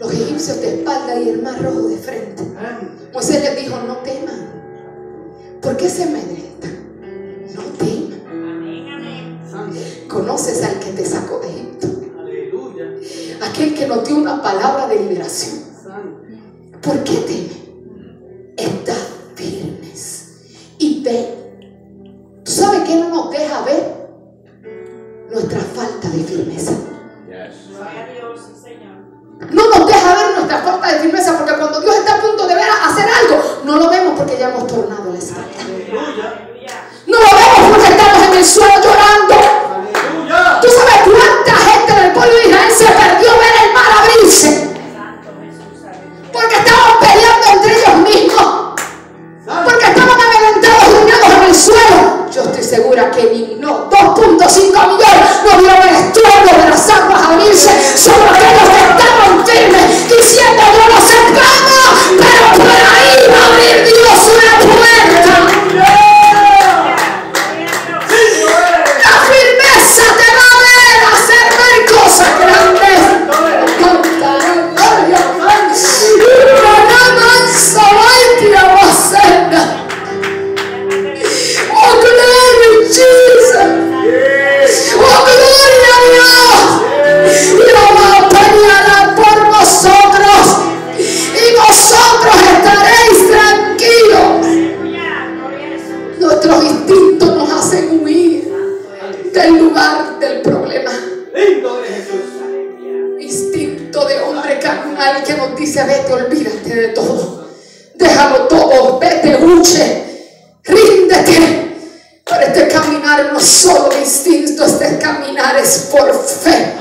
los egipcios de espalda y el mar rojo de frente. Moisés les dijo, no teman. ¿Por qué se amedrentan? No teman. Conoces al que te sacó de Egipto. Aquel que nos dio una palabra de liberación. ¿Por qué temen? Estad firmes y ven. ¿Tú sabes qué no nos deja ver? Nuestra falta de firmeza. Nuestra falta de firmeza porque cuando Dios está a punto de ver hacer algo, no lo vemos porque ya hemos del lugar del problema. Instinto de hombre carnal que nos dice, vete, olvídate de todo. Déjalo todo, vete, huye, ríndete. Pero este caminar no es solo instinto, este caminar es por fe.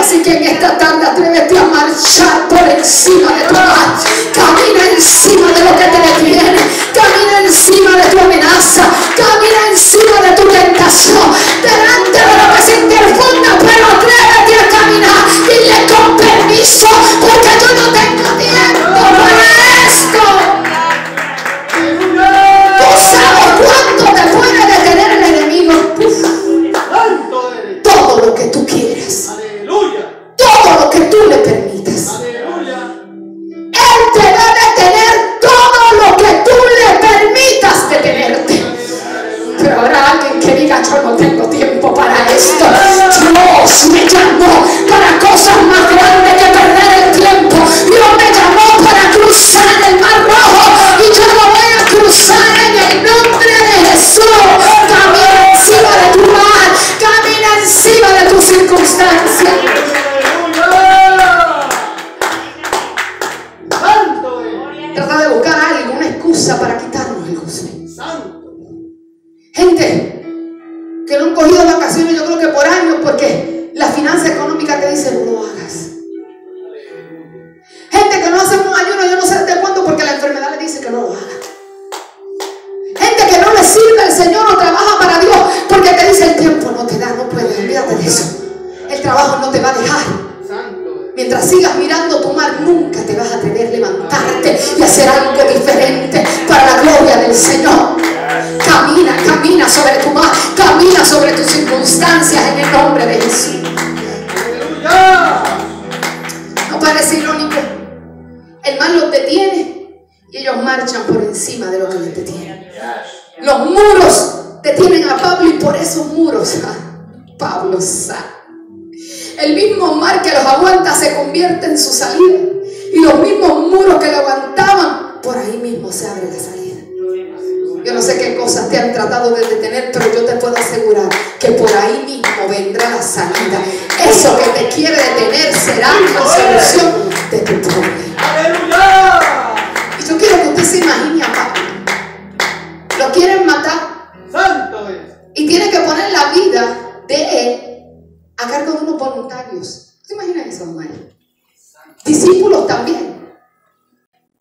Así que en esta tarde atrévete a marchar por encima de mal. Camina encima de lo que te detiene. Que no han cogido vacaciones, yo creo que por años, porque la finanza económica te dice no lo hagas. Gente que no hace un ayuno, yo no sé desde cuándo, porque la enfermedad le dice que no lo haga. Gente que no le sirve al Señor o trabaja para Dios, porque te dice el tiempo no te da, no puedes, olvídate de eso. El trabajo no te va a dejar. Mientras sigas mirando tu mar, de lo que les detiene. Los muros detienen a Pablo y por esos muros Pablo sale. El mismo mar que los aguanta se convierte en su salida. Y los mismos muros que lo aguantaban, por ahí mismo se abre la salida. Yo no sé qué cosas te han tratado de detener, pero yo te puedo asegurar que por ahí mismo vendrá la salida. Eso que te quiere detener será la solución a cargo de unos voluntarios. ¿Se imaginan eso, hermano? Discípulos también.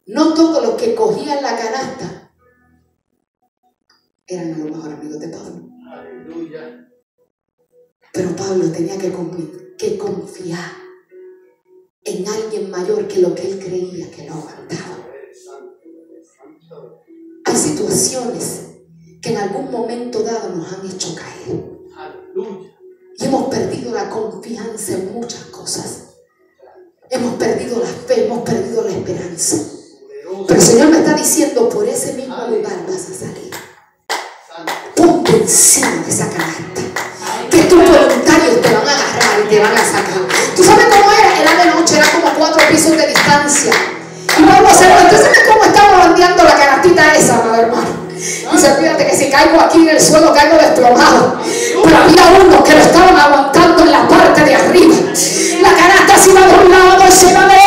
No todos los que cogían la canasta eran los mejores amigos de Pablo. Pero Pablo tenía que, que confiar en alguien mayor que lo que él creía que lo aguantaba. Hay situaciones que en algún momento dado nos han hecho caer. Hemos perdido la confianza en muchas cosas. Hemos perdido la fe, hemos perdido la esperanza. Pero el Señor me está diciendo, por ese mismo lugar vas a salir. Ponte encima de esa canasta. Que tus voluntarios te van a agarrar y te van a sacar. ¿Tú sabes cómo era? Era de noche, era como cuatro pisos de distancia. Y vamos a hacer, ¿usted sabe cómo estaba bandeando la canastita esa, hermano? Dice, fíjate que si caigo aquí en el suelo caigo desplomado pero había unos que lo estaban aguantando en la parte de arriba. La canasta se iba de un lado, se iba de